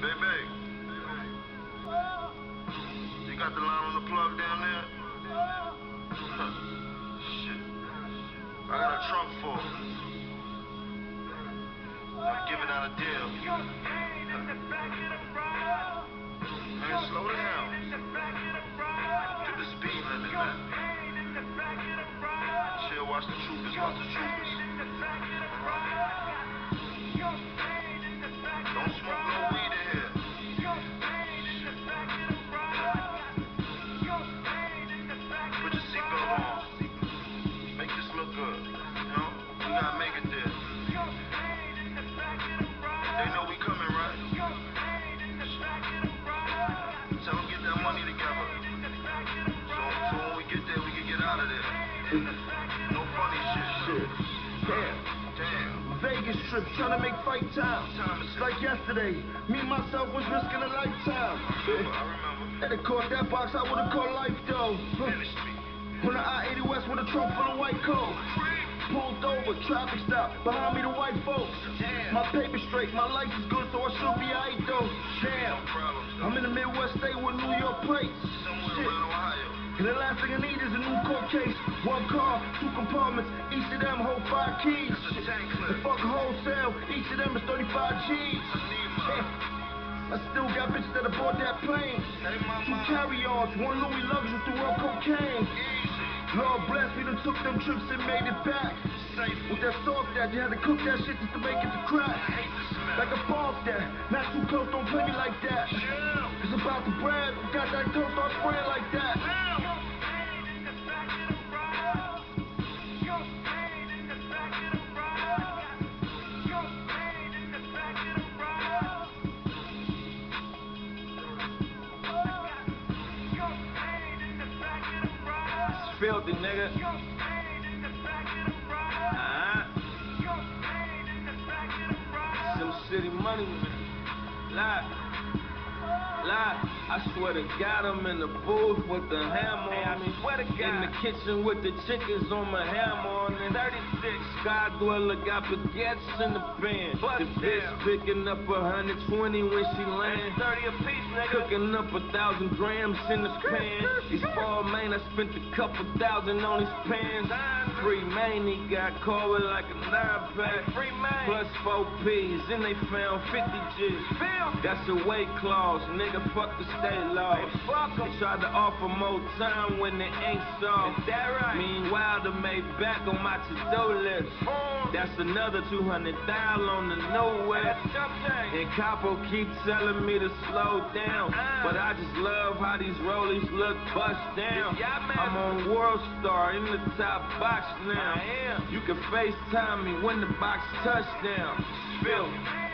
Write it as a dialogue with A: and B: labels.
A: Baby. You got the line on the plug down there? Shit. I got a trunk full. I'm giving out a deal. Man, slow down. Do the speed limit, man. Chill, watch the troopers, watch the troopers. Of there. No funny shit.
B: Shit. Damn.
A: Damn.
B: Vegas trip, trying to make fight time.
A: Time
B: like yesterday. Me myself was risking a lifetime.
A: I remember, I remember.
B: Had to caught that box, I would've caught life though. On the I-80 West with a trunk full of white coats. Pulled over, traffic stop, behind me the white folks.
A: Damn.
B: My paper straight, my life is good, so I should be aight though. Damn.
A: No problems.
B: I'm in the Midwest state with New York plates.
A: Somewhere
B: Shit. And the last thing I need is a new court case. One car, two compartments, each of them hold five keys.
A: That's a tank
B: And fuck wholesale, each of them is 35 G's.
A: I
B: still got bitches that aboard that plane. Two carry-ons, one Louis luggage with the raw cocaine. Lord bless me, done took them trips and made it back. With that sauce that you had to cook that shit just to make it to crack.
A: The.
B: Like a boss that, not too close, don't play me like that. It's about the bread, got that toast, start spraying like that.
C: Filthy, nigga. Uh-huh. Some city money, man. Lie. Lie. I swear to God, I'm in the booth with the hammer on me.
D: swear to God.
C: In the kitchen with the chickens on my hammer on it. 36 Sky Dweller got baguettes in the pan. The bitch picking up 120 when she lands.
D: 30 a piece, nigga.
C: Cooking up a thousand grams in the pan. These fall man, I spent a couple thousand on these pans. Free man, he got caught with like a nine pack.
D: Free man.
C: Plus four P's, and they found 50 G's. That's a weight clause, nigga. Fuck the state law.
D: Hey, fuck 'em.
C: They tried to offer more time when they ain't soft.
D: Is that right?
C: Meanwhile, the made back on my to-do list. That's another 200 dial on the nowhere. And Capo keep telling me to slow down.
D: Uh-uh.
C: But I just love how these rollies look bust down.
D: Yeah.
C: I'm on World Star in the top box now.
D: I am.
C: You can FaceTime me when the box touchdown. Feel me.